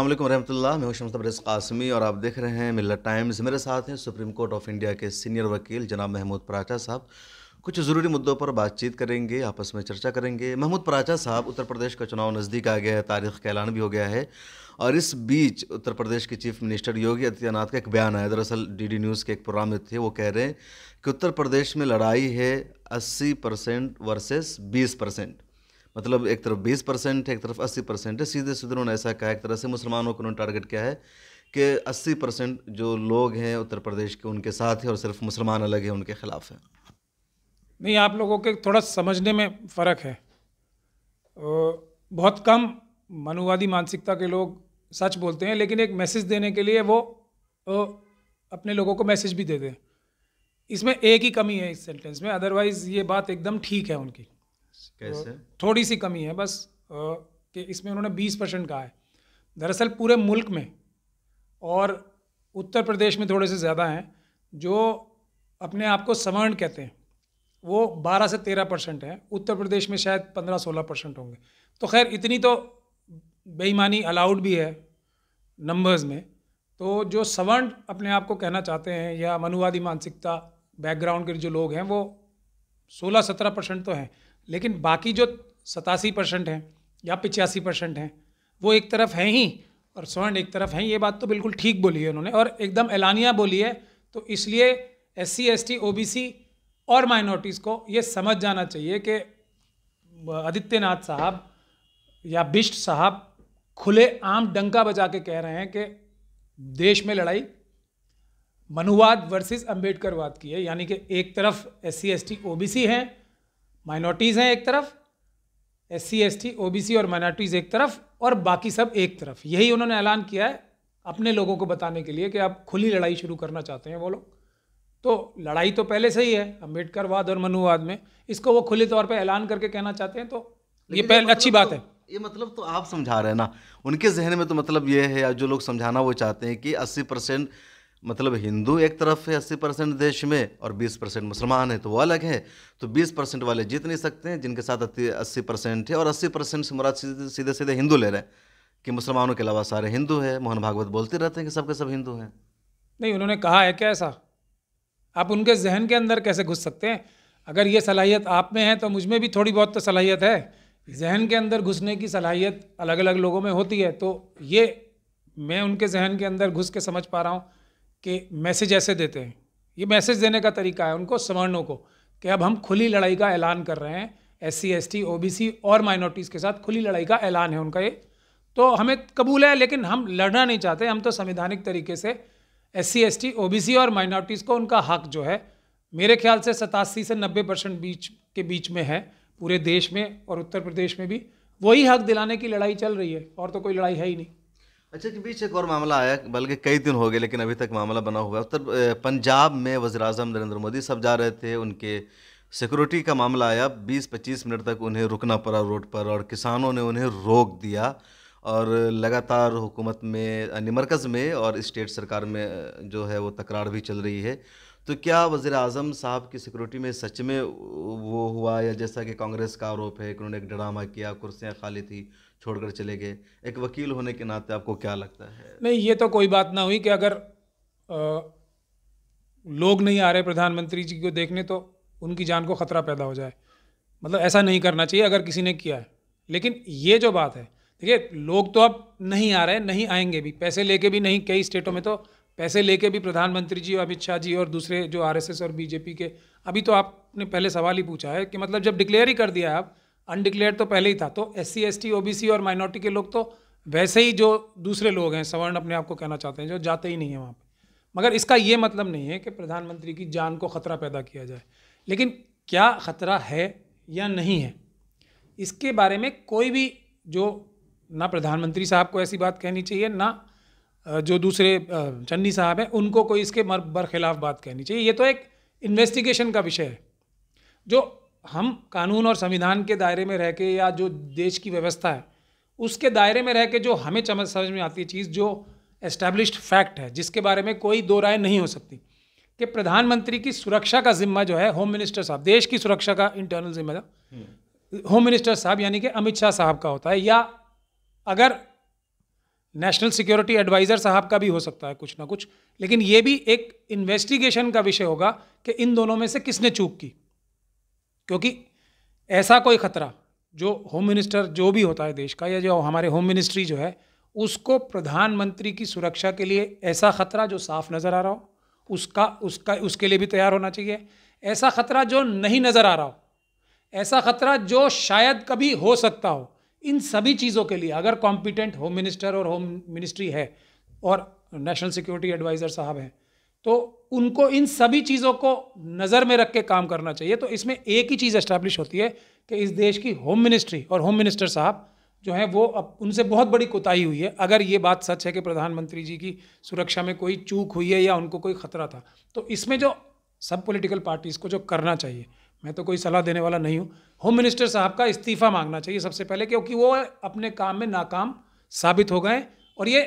वालेकुम रहमतुल्लाह, मैं हूँ तबरेज़ कासमी और आप देख रहे हैं मिल्लत टाइम्स। मेरे साथ हैं सुप्रीम कोर्ट ऑफ़ इंडिया के सीनियर वकील जनाब महमूद पराचा साहब। कुछ ज़रूरी मुद्दों पर बातचीत करेंगे, आपस में चर्चा करेंगे। महमूद पराचा साहब, उत्तर प्रदेश का चुनाव नज़दीक आ गया है, तारीख का ऐलान भी हो गया है। और इस बीच उत्तर प्रदेश के चीफ मिनिस्टर योगी आदित्यनाथ का एक बयान आया। दरअसल डी न्यूज़ के एक प्रोग्राम में थे, वो कह रहे हैं कि उत्तर प्रदेश में लड़ाई है अस्सी परसेंट वर्सेस बीस परसेंट। मतलब एक तरफ़ बीस परसेंट, एक तरफ़ अस्सी परसेंट। है सीधे सीधे उन्होंने ऐसा कहा, एक तरह से मुसलमानों को उन्होंने टारगेट किया है कि अस्सी परसेंट जो लोग हैं उत्तर प्रदेश के उनके साथ हैं और सिर्फ़ मुसलमान अलग हैं, उनके खिलाफ हैं। नहीं, आप लोगों के थोड़ा समझने में फ़र्क है। बहुत कम मनुवादी मानसिकता के लोग सच बोलते हैं, लेकिन एक मैसेज देने के लिए वो अपने लोगों को मैसेज भी देते हैं इसमें एक ही कमी है इस सेंटेंस में अदरवाइज़ ये बात एकदम ठीक है उनकी। कैसे? थोड़ी सी कमी है, बस कि इसमें उन्होंने बीस परसेंट कहा है। दरअसल पूरे मुल्क में और उत्तर प्रदेश में थोड़े से ज़्यादा हैं, जो अपने आप को सवर्ण कहते हैं, वो बारह से तेरह परसेंट हैं। उत्तर प्रदेश में शायद पंद्रह सोलह परसेंट होंगे। तो खैर, इतनी तो बेईमानी अलाउड भी है नंबर्स में। तो जो सवर्ण अपने आप को कहना चाहते हैं या मनुवादी मानसिकता बैकग्राउंड के जो लोग हैं, वो सोलह सत्रह परसेंट तो हैं। लेकिन बाकी जो सतासी परसेंट हैं या पिचासी परसेंट हैं, वो एक तरफ़ हैं ही, और स्वर्ण एक तरफ़ हैं, ये बात तो बिल्कुल ठीक बोली है उन्होंने, और एकदम एलानिया बोली है तो इसलिए S C S T O B C और माइनॉरिटीज़ को ये समझ जाना चाहिए कि आदित्यनाथ साहब या बिष्ट साहब खुले आम डंका बजा के कह रहे हैं कि देश में लड़ाई, मनुवाद वर्सेस अम्बेडकरवाद की है, यानी कि एक तरफ़ S C S T O B C हैं माइनॉरिटीज़ हैं एक तरफ़ S C S T O B C और माइनॉरिटीज़ एक तरफ़ और बाकी सब एक तरफ़। यही उन्होंने ऐलान किया है अपने लोगों को बताने के लिए कि आप खुली लड़ाई शुरू करना चाहते हैं वो लोग। तो लड़ाई तो पहले से ही है अम्बेडकरवाद और मनुवाद में। इसको वो खुले तौर पर ऐलान करके कहना चाहते हैं तो ये पहले मतलब अच्छी बात तो, है। ये मतलब तो आप समझा रहे हैं ना उनके जहन में तो मतलब ये है जो लोग समझाना वो चाहते हैं कि अस्सी परसेंट मतलब हिंदू एक तरफ़ है अस्सी परसेंट देश में और बीस परसेंट मुसलमान है तो वो अलग है। तो बीस परसेंट वाले जीत नहीं सकते हैं, जिनके साथ अस्सी परसेंट है और अस्सी परसेंट से मुराद सीधे सीधे हिंदू ले रहे हैं कि मुसलमानों के अलावा सारे हिंदू हैं। मोहन भागवत बोलते रहते हैं कि सबके सब हिंदू हैं। नहीं, उन्होंने कहा है क्या ऐसा? आप उनके जहन के अंदर कैसे घुस सकते हैं? अगर ये सलाहियत आप में है तो मुझमें भी थोड़ी बहुत तो सलाहियत है। जहन के अंदर घुसने की सलाहियत अलग अलग लोगों में होती है तो ये मैं उनके जहन के अंदर घुस के समझ पा रहा हूँ। कि मैसेज ऐसे देते हैं। ये मैसेज देने का तरीका है उनको, सवर्णों को, कि अब हम खुली लड़ाई का ऐलान कर रहे हैं S C S T O B C और माइनॉरिटीज़ के साथ खुली लड़ाई का ऐलान है उनका ये। तो हमें कबूल है, लेकिन हम लड़ना नहीं चाहते। हम तो संवैधानिक तरीके से S C S T O B C और माइनॉरिटीज़ को उनका हक जो है, मेरे ख्याल से सतासी से नब्बे परसेंट बीच के बीच में है, पूरे देश में और उत्तर प्रदेश में भी। वही हक दिलाने की लड़ाई चल रही है, और तो कोई लड़ाई है ही नहीं। अच्छा के बीच एक और मामला आया, बल्कि कई दिन हो गए, लेकिन अभी तक मामला बना हुआ है। उत्तर पंजाब में वजी अजम नरेंद्र मोदी सब जा रहे थे, उनके सिक्योरिटी का मामला आया 20-25 मिनट तक उन्हें रुकना पड़ा रोड पर और किसानों ने उन्हें रोक दिया और लगातार हुकूमत में यानी मरकज़ में और स्टेट सरकार में जो है वो तकरार भी चल रही है। तो क्या वज़ी अजम साहब की सिक्योरिटी में सच में वो हुआ, या जैसा कि कांग्रेस का आरोप है कि उन्होंने एक ड्रामा किया, कुर्सियाँ खाली थी छोड़कर चले गए। एक वकील होने के नाते आपको क्या लगता है? नहीं ये तो कोई बात ना हुई कि अगर आ, लोग नहीं आ रहे प्रधानमंत्री जी को देखने तो उनकी जान को खतरा पैदा हो जाए। मतलब ऐसा नहीं करना चाहिए अगर किसी ने किया है। लेकिन ये जो बात है देखिए लोग तो अब नहीं आ रहे नहीं आएँगे भी। पैसे लेके भी नहीं कई स्टेटों में तो पैसे लेके भी प्रधानमंत्री जी अमित शाह जी और दूसरे जो आरएसएस और बीजेपी के अभी तो आपने पहले सवाल ही पूछा है कि मतलब जब डिक्लेयर ही कर दिया है आप अनडिक्लेयर तो पहले ही था तो S C S T O B C और माइनॉरिटी के लोग तो वैसे ही जो दूसरे लोग हैं, सवर्ण अपने आप को कहना चाहते हैं, जो जाते ही नहीं हैं वहाँ पर मगर इसका ये मतलब नहीं है कि प्रधानमंत्री की जान को ख़तरा पैदा किया जाए। लेकिन क्या ख़तरा है या नहीं है, इसके बारे में कोई भी जो ना प्रधानमंत्री साहब को ऐसी बात कहनी चाहिए, ना जो दूसरे चन्नी साहब हैं, उनको कोई इसके बरखिलाफ़ बात कहनी चाहिए। ये तो एक इन्वेस्टिगेशन का विषय है, जो हम कानून और संविधान के दायरे में रह के या जो देश की व्यवस्था है उसके दायरे में रह के जो हमें समझ समझ में आती है चीज़ जो एस्टेब्लिश्ड फैक्ट है जिसके बारे में कोई दो राय नहीं हो सकती कि प्रधानमंत्री की सुरक्षा का जिम्मा जो है होम मिनिस्टर साहब देश की सुरक्षा का इंटरनल जिम्मा होम मिनिस्टर साहब यानी कि अमित शाह साहब का होता है या अगर नेशनल सिक्योरिटी एडवाइज़र साहब का भी हो सकता है कुछ ना कुछ लेकिन ये भी एक इन्वेस्टिगेशन का विषय होगा कि इन दोनों में से किसने चूक की। क्योंकि ऐसा कोई खतरा जो होम मिनिस्टर जो भी होता है देश का या जो हमारे होम मिनिस्ट्री जो है, उसको प्रधानमंत्री की सुरक्षा के लिए ऐसा खतरा जो साफ़ नज़र आ रहा हो, उसका उसका, उसके लिए भी तैयार होना चाहिए। ऐसा खतरा जो नहीं नज़र आ रहा हो, ऐसा खतरा जो शायद कभी हो सकता हो, इन सभी चीज़ों के लिए अगर कॉम्पिटेंट होम मिनिस्टर और होम मिनिस्ट्री है और नेशनल सिक्योरिटी एडवाइज़र साहब हैं तो उनको इन सभी चीज़ों को नज़र में रख के काम करना चाहिए। तो इसमें एक ही चीज़ एस्टैब्लिश होती है कि इस देश की होम मिनिस्ट्री और होम मिनिस्टर साहब जो है, वो अब उनसे बहुत बड़ी कोताही हुई है। अगर ये बात सच है कि प्रधानमंत्री जी की सुरक्षा में कोई चूक हुई है या उनको कोई खतरा था तो इसमें जो सब पॉलिटिकल पार्टीज़ को जो करना चाहिए, मैं तो कोई सलाह देने वाला नहीं हूँ। होम मिनिस्टर साहब का इस्तीफ़ा मांगना चाहिए सबसे पहले, क्योंकि वो अपने काम में नाकाम साबित हो गए और ये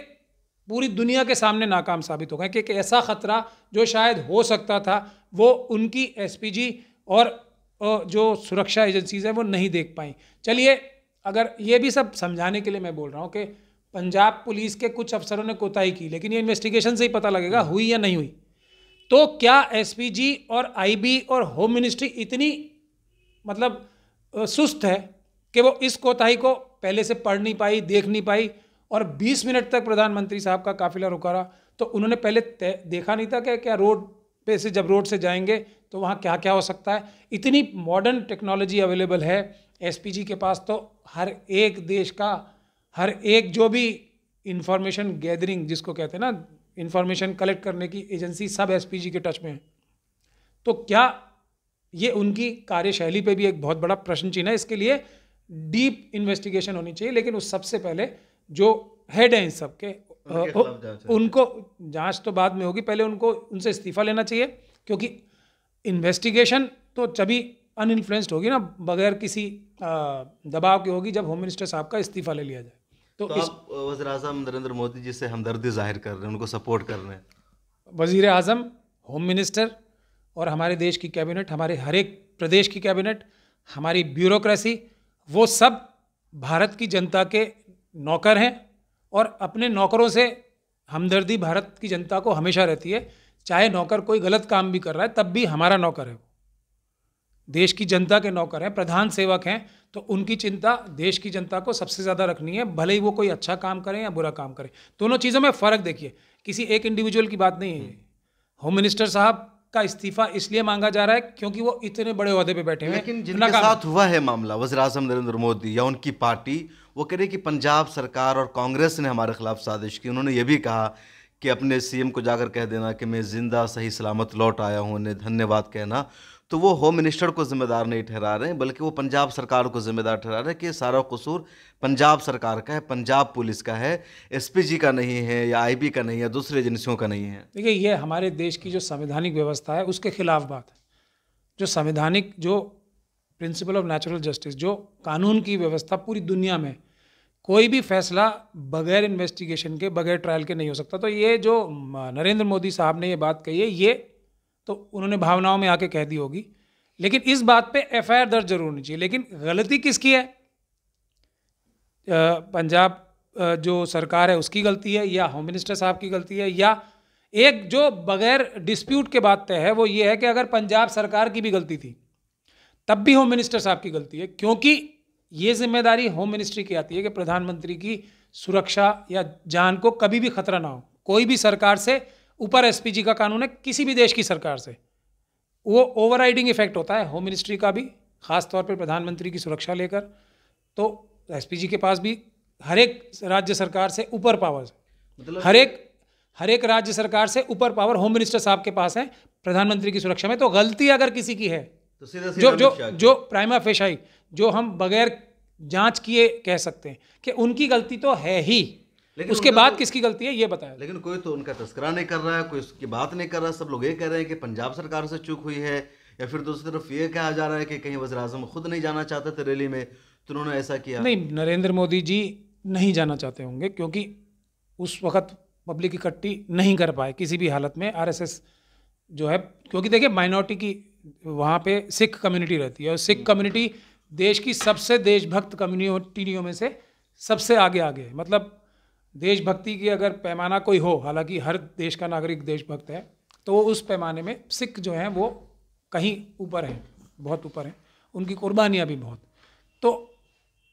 पूरी दुनिया के सामने नाकाम साबित हो गए। कि एक ऐसा ख़तरा जो शायद हो सकता था, वो उनकी एसपीजी और जो सुरक्षा एजेंसीज हैं वो नहीं देख पाई। चलिए, अगर ये भी सब समझाने के लिए मैं बोल रहा हूँ कि पंजाब पुलिस के कुछ अफसरों ने कोताही की, लेकिन ये इन्वेस्टिगेशन से ही पता लगेगा हुई या नहीं हुई। तो क्या एसपीजी और आईबी और होम मिनिस्ट्री इतनी मतलब सुस्त है कि वो इस कोताही को पहले से पढ़ नहीं पाई, देख नहीं पाई और 20 मिनट तक प्रधानमंत्री साहब का काफिला रुका रहा तो उन्होंने पहले देखा नहीं था कि क्या रोड पे से जब रोड से जाएँगे तो वहाँ क्या क्या हो सकता है। इतनी मॉडर्न टेक्नोलॉजी अवेलेबल है एसपीजी के पास तो हर एक देश का, हर एक जो भी इंफॉर्मेशन गैदरिंग जिसको कहते हैं ना इंफॉर्मेशन कलेक्ट करने की एजेंसी सब एसपीजी के टच में है। तो क्या ये उनकी कार्यशैली पे भी एक बहुत बड़ा प्रश्न चिन्ह है? इसके लिए डीप इन्वेस्टिगेशन होनी चाहिए, लेकिन उस सबसे पहले जो हेड हैं इन सब के उनको जाँच तो बाद में होगी पहले उनको उनसे इस्तीफा लेना चाहिए क्योंकि इन्वेस्टिगेशन तो तभी अनइन्फ्लुएंस्ड होगी ना बगैर किसी दबाव की होगी जब होम मिनिस्टर साहब का इस्तीफा ले लिया जाए। तो, तो इस, आप वज़ीर अजम नरेंद्र मोदी जी से हमदर्दी ज़ाहिर कर रहे हैं उनको सपोर्ट कर रहे हैं। वज़ीर अजम होम मिनिस्टर और हमारे देश की कैबिनेट हमारे हर एक प्रदेश की कैबिनेट हमारी ब्यूरोक्रेसी वो सब भारत की जनता के नौकर हैं और अपने नौकरों से हमदर्दी भारत की जनता को हमेशा रहती है। चाहे नौकर कोई गलत काम भी कर रहा है, तब भी हमारा नौकर है वो। देश की जनता के नौकर हैं, प्रधान सेवक हैं तो उनकी चिंता देश की जनता को सबसे ज़्यादा रखनी है। भले ही वो कोई अच्छा काम करें या बुरा काम करें। दोनों चीज़ों में फ़र्क देखिए, किसी एक इंडिविजुअल की बात नहीं है होम मिनिस्टर साहब का इस्तीफा इसलिए मांगा जा रहा है क्योंकि वो इतने बड़े अहदे पे बैठे हैं। लेकिन जिनके साथ हुआ है मामला वजी अजम नरेंद्र मोदी या उनकी पार्टी वो कह रही कि पंजाब सरकार और कांग्रेस ने हमारे खिलाफ साजिश की। उन्होंने ये भी कहा कि अपने सीएम को जाकर कह देना कि मैं ज़िंदा सही सलामत लौट आया हूँ उन्हें धन्यवाद कहना। तो वो होम मिनिस्टर को जिम्मेदार नहीं ठहरा रहे हैं, बल्कि वो पंजाब सरकार को जिम्मेदार ठहरा रहे हैं कि सारा कसूर पंजाब सरकार का है, पंजाब पुलिस का है एसपीजी का नहीं है या आईबी का नहीं है, दूसरी एजेंसियों का नहीं है। देखिए, ये हमारे देश की जो संवैधानिक व्यवस्था है, उसके खिलाफ बात है। जो संवैधानिक, जो प्रिंसिपल ऑफ़ नेचुरल जस्टिस जो कानून की व्यवस्था पूरी दुनिया में कोई भी फैसला बगैर इन्वेस्टिगेशन के, बगैर ट्रायल के नहीं हो सकता। तो ये जो नरेंद्र मोदी साहब ने ये बात कही है, ये तो उन्होंने भावनाओं में आके कह दी होगी। लेकिन इस बात पे एफआईआर दर्ज ज़रूर होनी चाहिए। लेकिन गलती किसकी है? पंजाब जो सरकार है, उसकी गलती है, या होम मिनिस्टर साहब की गलती है, या एक जो बगैर डिस्प्यूट के बात तय है, वो ये है कि अगर पंजाब सरकार की भी गलती थी, तब भी होम मिनिस्टर साहब की गलती है, क्योंकि ये ज़िम्मेदारी होम मिनिस्ट्री की आती है कि प्रधानमंत्री की सुरक्षा या जान को कभी भी खतरा ना हो। कोई भी सरकार से ऊपर एसपीजी का कानून है किसी भी देश की सरकार से। वो ओवर इफ़ेक्ट होता है होम मिनिस्ट्री का भी खास तौर पर प्रधानमंत्री की सुरक्षा लेकर। तो एसपीजी के पास भी हर एक राज्य सरकार से ऊपर पावर मतलब हर एक हर एक राज्य सरकार से ऊपर पावर होम मिनिस्टर साहब के पास है प्रधानमंत्री की सुरक्षा में। तो गलती अगर किसी की है तो सीधा जो जो जो प्राइमा फेशाई जो हम बगैर जाँच किए कह सकते हैं कि उनकी गलती तो है ही। लेकिन उसके बाद तो, किसकी गलती है ये बताया लेकिन कोई तो उनका तस्करा नहीं कर रहा है कोई उसकी बात नहीं कर रहा सब लोग ये कह रहे हैं कि पंजाब सरकार से चूक हुई है या फिर दूसरी तरफ़ ये कहा जा रहा है कि कहीं वजी अजम खुद नहीं जाना चाहते थे रैली में तो उन्होंने ऐसा किया। नहीं नरेंद्र मोदी जी नहीं जाना चाहते होंगे क्योंकि उस वक्त पब्लिक इकट्ठी नहीं कर पाए किसी भी हालत में। आरएसएस जो है क्योंकि देखिए माइनॉरिटी की वहाँ पे सिख कम्युनिटी रहती है और सिख कम्युनिटी देश की सबसे देशभक्त कम्युनिटियों में से सबसे आगे आगे है। मतलब देशभक्ति की अगर पैमाना कोई हो, हालाँकि हर देश का नागरिक देशभक्त है तो उस पैमाने में सिख जो हैं, वो कहीं ऊपर हैं, बहुत ऊपर हैं। उनकी कुर्बानियाँ भी बहुत। तो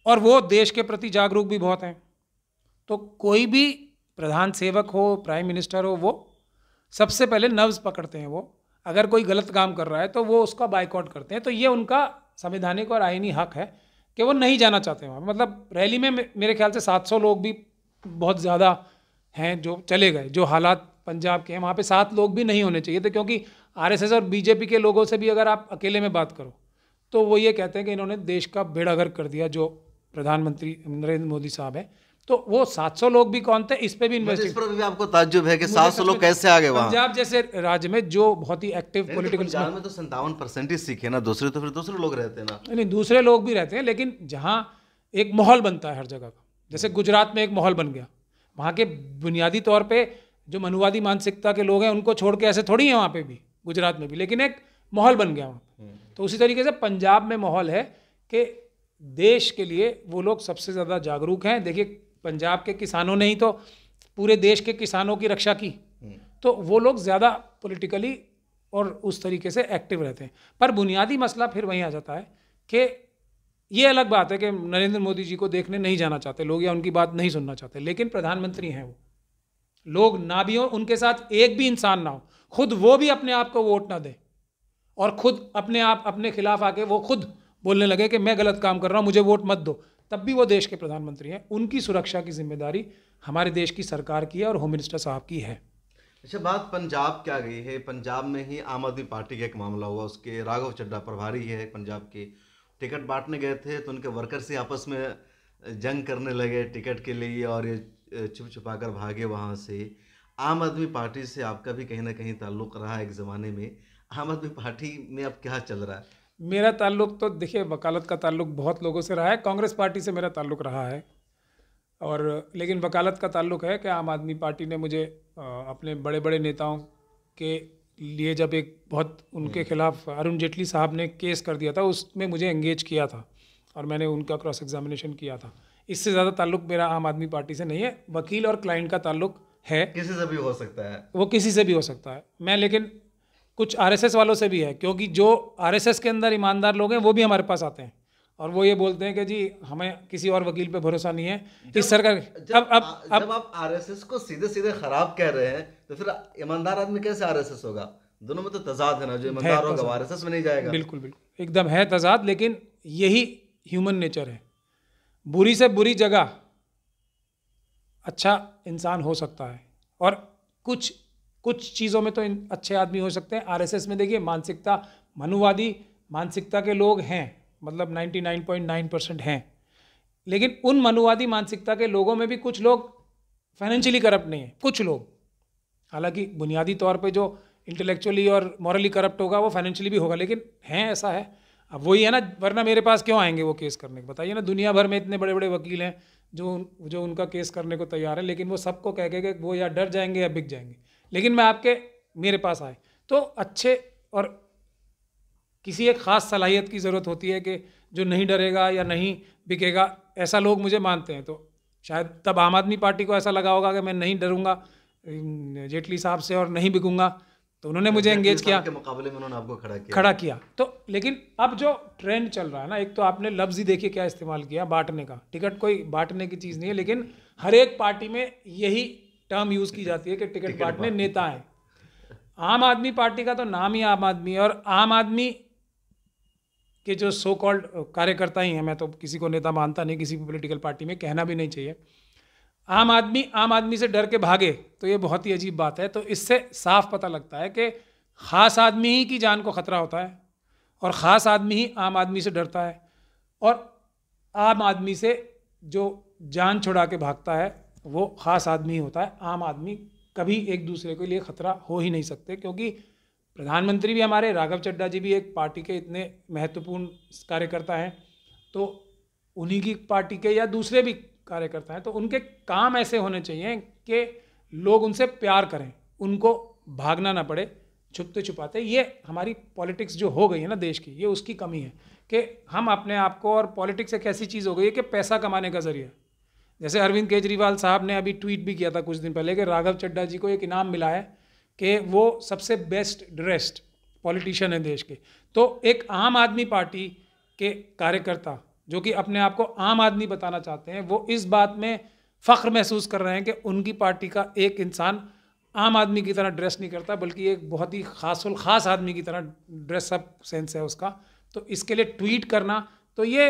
और वो देश के प्रति जागरूक भी बहुत हैं। तो कोई भी प्रधान सेवक हो, प्राइम मिनिस्टर हो, वो सबसे पहले नव्स पकड़ते हैं वो। अगर कोई गलत काम कर रहा है तो वो उसका बाइकआउट करते हैं। तो ये उनका संवैधानिक और आइनी हक है कि वो नहीं जाना चाहते वहाँ। मतलब रैली में मेरे ख्याल से 700 लोग भी बहुत ज़्यादा हैं जो चले गए जो हालात पंजाब के हैं वहाँ पे सात लोग भी नहीं होने चाहिए थे क्योंकि आरएसएस और बीजेपी के लोगों से भी अगर आप अकेले में बात करो तो वो ये कहते हैं कि इन्होंने देश का बेड़ागर कर दिया जो प्रधानमंत्री नरेंद्र मोदी साहब है। तो वो 700 लोग भी कौन थे? इस पे भी इन्वेस्ट इस पर भी आपको ताज्जुब है कि 700 लोग कैसे आ गए वहाँ? पंजाब जैसे राज्य में जो बहुत ही एक्टिव पॉलिटिकल पंजाब में तो संतावन परसेंट ही सीखे ना दूसरे तो फिर दूसरे लोग रहते हैं ना। नहीं दूसरे लोग भी रहते हैं लेकिन जहाँ एक माहौल बनता है हर जगह का। जैसे गुजरात में एक माहौल बन गया। वहाँ के बुनियादी तौर पर जो मनुवादी मानसिकता के लोग हैं उनको छोड़ के ऐसे थोड़ी हैं वहाँ पे भी गुजरात में भी लेकिन एक माहौल बन गया वहाँ तो उसी तरीके से पंजाब में माहौल है कि देश के लिए वो लोग सबसे ज़्यादा जागरूक हैं। देखिए पंजाब के किसानों ने ही तो पूरे देश के किसानों की रक्षा की। तो वो लोग ज़्यादा पॉलिटिकली और उस तरीके से एक्टिव रहते हैं। पर बुनियादी मसला फिर वहीं आ जाता है कि ये अलग बात है कि नरेंद्र मोदी जी को देखने नहीं जाना चाहते लोग या उनकी बात नहीं सुनना चाहते, लेकिन प्रधानमंत्री हैं वो। लोग ना भी हो, उनके साथ एक भी इंसान ना हो, खुद वो भी अपने आप को वोट ना दे और खुद अपने आप, अपने खिलाफ आके वो खुद बोलने लगे कि मैं गलत काम कर रहा हूँ, मुझे वोट मत दो। तब भी वो देश के प्रधानमंत्री हैं, उनकी सुरक्षा की ज़िम्मेदारी हमारे देश की सरकार की है और होम मिनिस्टर साहब की है। अच्छा बात पंजाब क्या गई है? पंजाब में ही आम आदमी पार्टी का एक मामला हुआ, उसके राघव चड्डा प्रभारी है पंजाब के। टिकट बांटने गए थे तो उनके वर्कर्स ही आपस में जंग करने लगे टिकट के लिए और ये छुप छुपा कर भागे वहाँ से। आम आदमी पार्टी से आपका भी कहीं ना कहीं ताल्लुक़ रहा एक ज़माने में। आम आदमी पार्टी में अब क्या चल रहा है? मेरा ताल्लुक़ तो देखिए, वकालत का ताल्लुक़ बहुत लोगों से रहा है। कांग्रेस पार्टी से मेरा ताल्लुक़ रहा है। और, लेकिन वकालत का ताल्लुक़ है कि आम आदमी पार्टी ने मुझे अपने बड़े बड़े नेताओं के लिए जब एक बहुत उनके हम्म। खिलाफ अरुण जेटली साहब ने केस कर दिया था उसमें मुझे एंगेज किया था और मैंने उनका क्रॉस एग्जामिनेशन किया था। इससे ज़्यादा ताल्लुक मेरा आम आदमी पार्टी से नहीं है। वकील और क्लाइंट का ताल्लुक है। किसी से भी हो सकता है। वो किसी से भी हो सकता है। मैं लेकिन कुछ आरएसएस वालों से भी है क्योंकि जो आरएसएस के अंदर ईमानदार लोग हैं वो भी हमारे पास आते हैं। और वो ये बोलते हैं कि जी हमें किसी और वकील पे भरोसा नहीं है। इस सरकार अब अब अब जब आप आरएसएस को सीधे सीधे खराब कह रहे हैं तो फिर ईमानदार आदमी कैसे आरएसएस होगा? दोनों में तो तजाद है ना जो ईमानदार होगा आरएसएस में नहीं जाएगा। बिल्कुल बिल्कुल। एकदम है तजाद लेकिन यही ह्यूमन नेचर है। बुरी से बुरी जगह अच्छा इंसान हो सकता है। और कुछ कुछ चीज़ों में तो अच्छे आदमी हो सकते हैं। आरएसएस में देखिए मानसिकता मनुवादी मानसिकता के लोग हैं। मतलब 99.9 परसेंट हैं। लेकिन उन मनुवादी मानसिकता के लोगों में भी कुछ लोग फाइनेंशियली करप्ट नहीं हैं, कुछ लोग। हालाँकि बुनियादी तौर पे जो इंटेलेक्चुअली और मॉरली करप्ट होगा, वो फाइनेंशियली भी होगा, लेकिन हैं ऐसा है। अब वही है ना, वरना मेरे पास क्यों आएँगे वो केस करने को? बताइए ना दुनिया भर में इतने बड़े बड़े वकील हैं जो जो उनका केस करने को तैयार है, लेकिन वो सबको कह के वो या डर जाएँगे या बिक जाएँगे। लेकिन मैं आपके, मेरे पास आए। तो अच्छे और किसी एक ख़ास सलाहियत की ज़रूरत होती है कि जो नहीं डरेगा या नहीं बिकेगा ऐसा लोग मुझे मानते हैं। तो शायद तब आम आदमी पार्टी को ऐसा लगा होगा कि मैं नहीं डरूँगा जेटली साहब से और नहीं बिकूँगा। तो उन्होंने मुझे एंगेज किया। के मुकाबले में उन्होंने आपको खड़ा किया। खड़ा किया। तो लेकिन अब जो ट्रेंड चल रहा है ना एक तो आपने लफ्ज़ ही देखिए क्या इस्तेमाल किया बांटने का। टिकट कोई बांटने की चीज़ नहीं है लेकिन हर एक पार्टी में यही टर्म यूज़ की जाती है कि टिकट बांटने नेता हैं आम आदमी पार्टी का तो नाम ही आम आदमी है और आम आदमी के जो सो कॉल्ड कार्यकर्ता ही हैं, मैं तो किसी को नेता मानता नहीं, किसी भी पोलिटिकल पार्टी में, कहना भी नहीं चाहिए। आम आदमी आम आदमी से डर के भागे तो ये बहुत ही अजीब बात है। तो इससे साफ़ पता लगता है कि ख़ास आदमी ही की जान को ख़तरा होता है, और ख़ास आदमी ही आम आदमी से डरता है, और आम आदमी से जो जान छुड़ा के भागता है, वो ख़ास आदमी होता है। आम आदमी कभी एक दूसरे के लिए ख़तरा हो ही नहीं सकते, क्योंकि प्रधानमंत्री भी हमारे, राघव चड्डा जी भी एक पार्टी के इतने महत्वपूर्ण कार्यकर्ता हैं तो उन्हीं की पार्टी के या दूसरे भी कार्यकर्ता हैं तो उनके काम ऐसे होने चाहिए कि लोग उनसे प्यार करें, उनको भागना ना पड़े, छुपते छुपाते। ये हमारी पॉलिटिक्स जो हो गई है ना देश की, ये उसकी कमी है कि हम अपने आप को और पॉलिटिक्स एक ऐसी चीज़ हो गई है कि पैसा कमाने का ज़रिया। जैसे अरविंद केजरीवाल साहब ने अभी ट्वीट भी किया था कुछ दिन पहले कि राघव चड्डा जी को एक इनाम मिला है कि वो सबसे बेस्ट ड्रेस्ड पॉलिटिशियन है देश के। तो एक आम आदमी पार्टी के कार्यकर्ता, जो कि अपने आप को आम आदमी बताना चाहते हैं, वो इस बात में फ़ख्र महसूस कर रहे हैं कि उनकी पार्टी का एक इंसान आम आदमी की तरह ड्रेस नहीं करता, बल्कि एक बहुत ही खास ख़ास आदमी की तरह ड्रेसअप सेंस है उसका। तो इसके लिए ट्वीट करना तो ये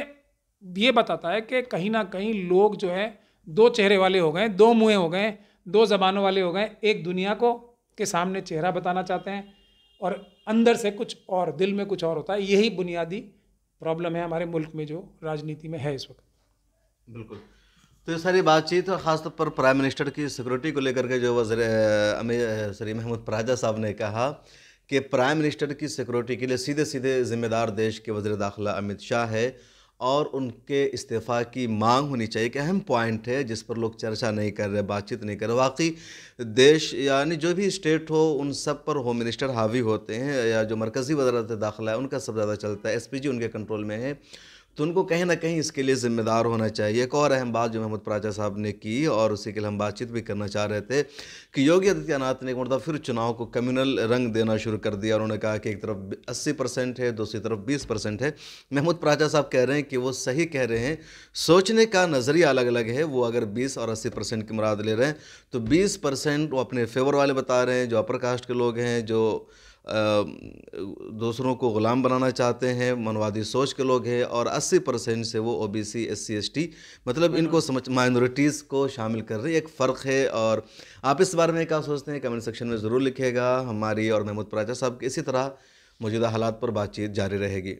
ये बताता है कि कहीं ना कहीं लोग जो है, दो चेहरे वाले हो गए, दो मुँह हो गए, दो ज़बानों वाले हो गए, एक दुनिया को के सामने चेहरा बताना चाहते हैं और अंदर से कुछ और, दिल में कुछ और होता है, यही बुनियादी प्रॉब्लम है हमारे मुल्क में जो राजनीति में है इस वक्त। बिल्कुल। तो ये सारी बातचीत, और खासतौर पर प्राइम मिनिस्टर की सिक्योरिटी को लेकर के जो वजर अमीर सरी महमूद प्राजा साहब ने कहा कि प्राइम मिनिस्टर की सिक्योरिटी के लिए सीधे सीधे जिम्मेदार देश के वजी दाखिला अमित शाह है। और उनके इस्तीफ़ा की मांग होनी चाहिए। कि अहम पॉइंट है जिस पर लोग चर्चा नहीं कर रहे, बातचीत नहीं कर रहे। वाकई देश, यानी जो भी स्टेट हो, उन सब पर होम मिनिस्टर हावी होते हैं या जो मरकज़ी वजारत दाखिला है, उनका सब ज़्यादा चलता है। एस पी जी उनके कंट्रोल में है। तो उनको कहीं ना कहीं इसके लिए ज़िम्मेदार होना चाहिए। एक और अहम बात जो महमूद प्राचा साहब ने की, और उसी के लिए हम बातचीत भी करना चाह रहे थे, कि योगी आदित्यनाथ ने एक मतलब फिर चुनाव को कम्युनल रंग देना शुरू कर दिया उन्होंने कहा कि एक तरफ़ अस्सी परसेंट है, दूसरी तरफ़ बीस परसेंट है। महमूद प्राचा साहब कह रहे हैं कि वो सही कह रहे हैं, सोचने का नज़रिया अलग अलग है, वो अगर बीस और अस्सी परसेंट की मुराद ले रहे हैं तो बीस परसेंट वो अपने फेवर वाले बता रहे हैं, जो अपर कास्ट के लोग हैं, जो दूसरों को ग़ुलाम बनाना चाहते हैं मनवादी सोच के लोग हैं और 80 परसेंट से वो O B C S C S T मतलब। इनको समझ माइनॉरिटीज़ को शामिल कर रही एक फ़र्क है और आप इस बारे में क्या सोचते हैं? कमेंट सेक्शन में ज़रूर लिखेगा हमारी और महमूद प्राचा साहब की। इसी तरह मौजूदा हालात पर बातचीत जारी रहेगी।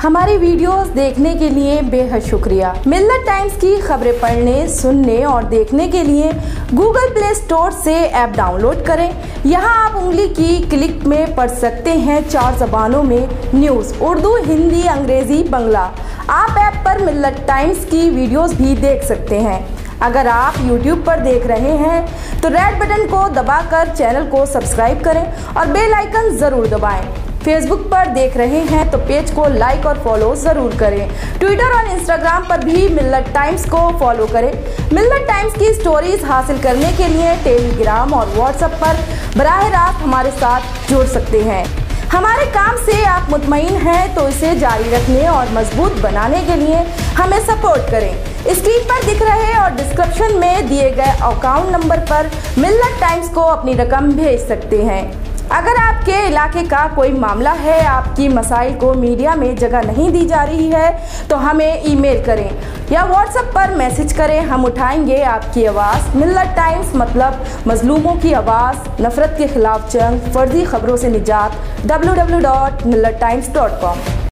हमारी वीडियोस देखने के लिए बेहद शुक्रिया। मिल्लत टाइम्स की खबरें पढ़ने, सुनने और देखने के लिए गूगल प्ले स्टोर से ऐप डाउनलोड करें। यहाँ आप उंगली की क्लिक में पढ़ सकते हैं चार जबानों में न्यूज़, उर्दू, हिंदी, अंग्रेज़ी, बंगला। आप ऐप पर मिल्लत टाइम्स की वीडियोस भी देख सकते हैं। अगर आप YouTube पर देख रहे हैं तो रेड बटन को दबाकर चैनल को सब्सक्राइब करें और बेल आइकन ज़रूर दबाएँ। फेसबुक पर देख रहे हैं तो पेज को लाइक और फॉलो ज़रूर करें। ट्विटर और इंस्टाग्राम पर भी मिल्लत टाइम्स को फॉलो करें। मिल्लत टाइम्स की स्टोरीज हासिल करने के लिए टेलीग्राम और व्हाट्सएप पर बराह रास्त हमारे साथ जुड़ सकते हैं। हमारे काम से आप मुतमिन हैं तो इसे जारी रखने और मज़बूत बनाने के लिए हमें सपोर्ट करें। स्क्रीन पर दिख रहे और डिस्क्रिप्शन में दिए गए अकाउंट नंबर पर मिल्लत टाइम्स को अपनी रकम भेज सकते हैं। अगर आपके इलाके का कोई मामला है, आपकी मसाइल को मीडिया में जगह नहीं दी जा रही है तो हमें ईमेल करें या व्हाट्सएप पर मैसेज करें। हम उठाएँगे आपकी आवाज़। मिल्लत टाइम्स मतलब मजलूमों की आवाज़, नफ़रत के खिलाफ जंग, फर्जी खबरों से निजात। डब्ल्यू